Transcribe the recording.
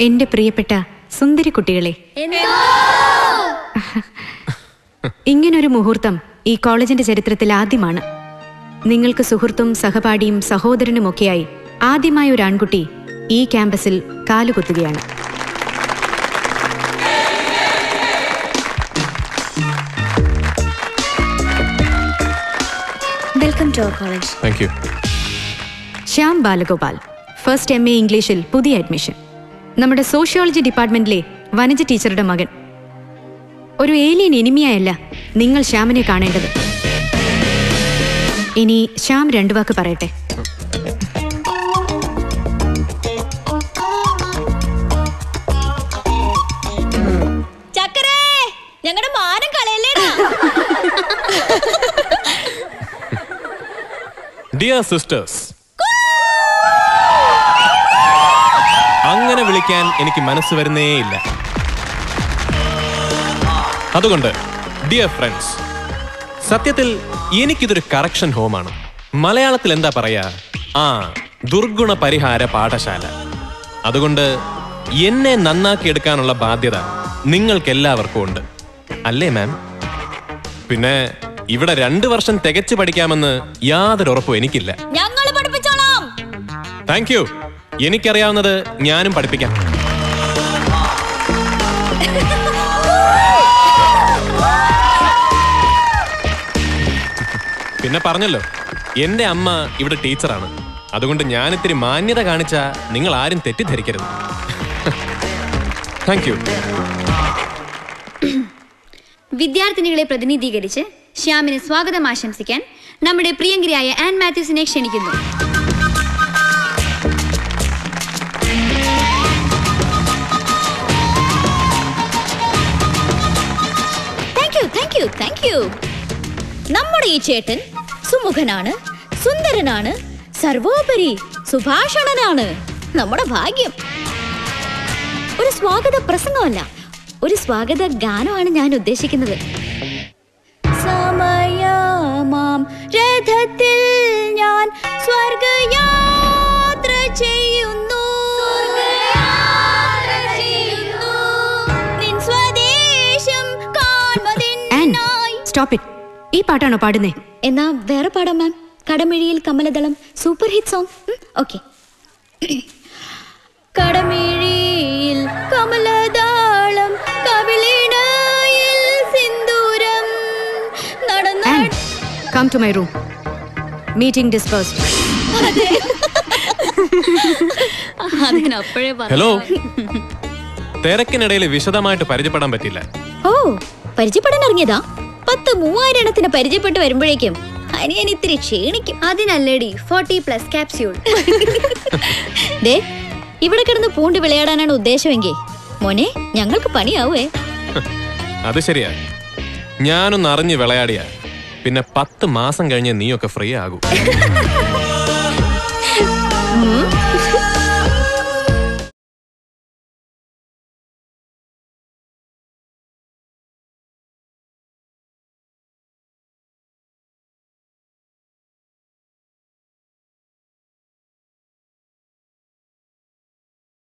എന്റെ പ്രിയപ്പെട്ട സുന്ദരി കുട്ടികളെ. ഇങ്ങനൊരു മുഹൂർത്തം ഈ കോളേജിന്റെ ചരിത്രത്തിൽ ആദ്യമാണ്. നിങ്ങൾക്ക് സുഹൃത്തും സഹപാഠിയും സഹോദരനുമൊക്കെയായി ആദ്യമായ ഒരു ആൺകുട്ടി ഈ ക്യാമ്പസിൽ കാലുകുത്തുകയാണ്. Welcome to college. Shyam Balagopal first M A ഇംഗ്ലീഷിൽ പുതിയ അഡ്മിഷൻ. നമ്മുടെ സോഷ്യോളജി ഡിപ്പാർട്ട്മെന്റിലെ വനജ ടീച്ചറുടെ മകൻ. ഒരു ഏലിയൻ എനിമിയായല്ല നിങ്ങൾ ശ്യാമിനെ കാണേണ്ടത്. ഇനി ശ്യാം രണ്ടു വാക്ക് പറയട്ടെ. ഞങ്ങളുടെ മാനം കളയല്ലേ ഡിയർ സിസ്റ്റേഴ്സ് വിളിക്കാൻ എനിക്ക് മനസ്സ് വരുന്നേയില്ല. അതുകൊണ്ട് ഡിയർ ഫ്രണ്ട്സ് സത്യത്തിൽ എനിക്കിതൊരു കറക്ഷൻ ഹോമാണ് മലയാളത്തിൽ എന്താ പറയാ? ആ ദുർഗുണ പരിഹാര പാഠശാല. അതുകൊണ്ട് എന്നെ നന്നാക്കി എടുക്കാനുള്ള ബാധ്യത നിങ്ങൾക്കെല്ലാവർക്കും ഉണ്ട്. അല്ലേ മാം പിന്നെ ഇവിടെ രണ്ടു വർഷം തികച്ചു പഠിക്കാമെന്ന് യാതൊരു ഉറപ്പും എനിക്കില്ല. താങ്ക് യു എനിക്കറിയാവുന്നത് ഞാനും പഠിപ്പിക്കാം. പിന്നെ പറഞ്ഞല്ലോ എന്റെ അമ്മ ഇവിടെ ടീച്ചറാണ്. അതുകൊണ്ട് ഞാൻ ഇത്തിരി മാന്യത കാണിച്ച നിങ്ങൾ ആരും തെറ്റിദ്ധരിക്കരുത്. താങ്ക് യു വിദ്യാർത്ഥിനികളെ പ്രതിനിധീകരിച്ച് ശ്യാമിന് സ്വാഗതം ആശംസിക്കാൻ നമ്മുടെ പ്രിയങ്കരിയായ ആൻ മാത്യൂസിനെ ക്ഷണിക്കുന്നു. നമ്മുടെ ഈ ചേട്ടൻ സുമുഖനാണ് സുന്ദരനാണ് സർവോപരി സുഭാഷണനാണ്. നമ്മുടെ ഭാഗ്യം. ഒരു സ്വാഗത പ്രസംഗമല്ല ഒരു സ്വാഗത ഗാനമാണ് ഞാൻ ഉദ്ദേശിക്കുന്നത്. സമയമാം രഥത്തിൽ സ്റ്റോപ്പ് ഇറ്റ് ഈ പാട്ടാണോ പാടുന്നേ? എന്നാ വേറെ പാടാം മാം കടമിഴിയിൽ കമലദളം സൂപ്പർ ഹിറ്റ് സോങ് ഓക്കെ കടമിഴിയിൽ കമലദളം കവിളിടയിൽ സിന്ദൂരം നടന്ന come to my room meeting dispersed hello തിരക്കിനിടയിൽ വിശദമായിട്ട് പരിചയപ്പെടാൻ പറ്റില്ല ഓ പരിചയപ്പെടാൻ ഇറങ്ങിയതാ? പത്ത് മൂവായിരം എണ്ണത്തിന് പരിചയപ്പെട്ട് വരുമ്പോഴേക്കും അനിയൻ ഇത്തിരി ക്ഷീണിക്കും. അതിനല്ലേടി ഫോർട്ടി പ്ലസ് ക്യാപ്സ്യൂൾ. ദേ ഇവിടെ കിടന്ന് പൂണ്ട് വിളയാടാനാണ് ഉദ്ദേശമെങ്കിൽ. മോനെ ഞങ്ങൾക്ക് പണിയാവേ. അത് ശരിയാ. ഞാനൊന്ന് അറിഞ്ഞ് വിളയാടിയ. പിന്നെ പത്ത് മാസം കഴിഞ്ഞ് നീയൊക്കെ ഫ്രീ ആകൂ.